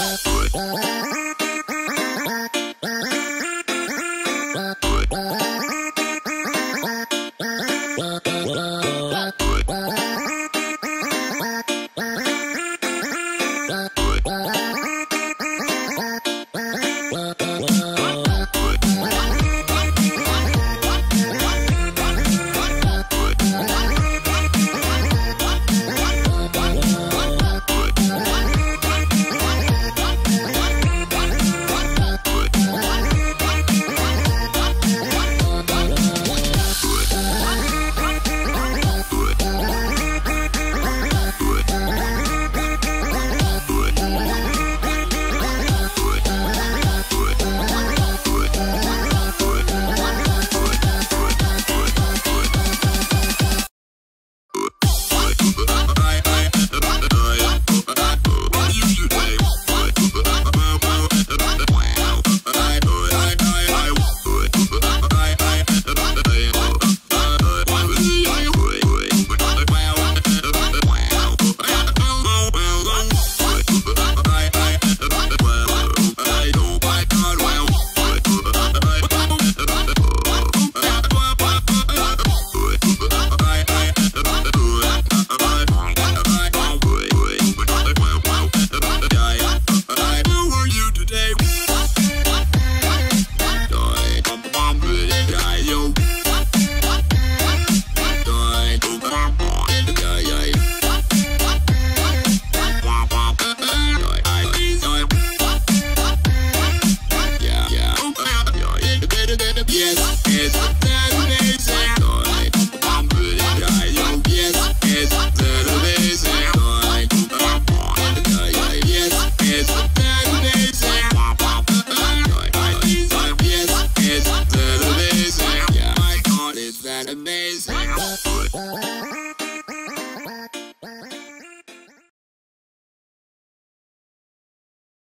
Oh, amazing.